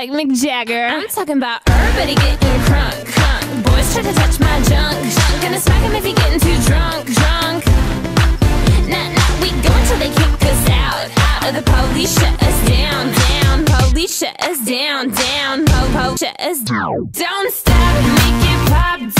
like Mick Jagger. I'm talking about everybody getting crunk, crunk. Boys try to touch my junk, junk. Gonna smack him if he getting too drunk, drunk. Nah, nah, we go until they kick us out, out. of the police shut us down, down. Police shut us down, down. Po, po, shut us down. Don't stop, make it pop.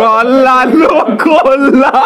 Rolla, loco, la.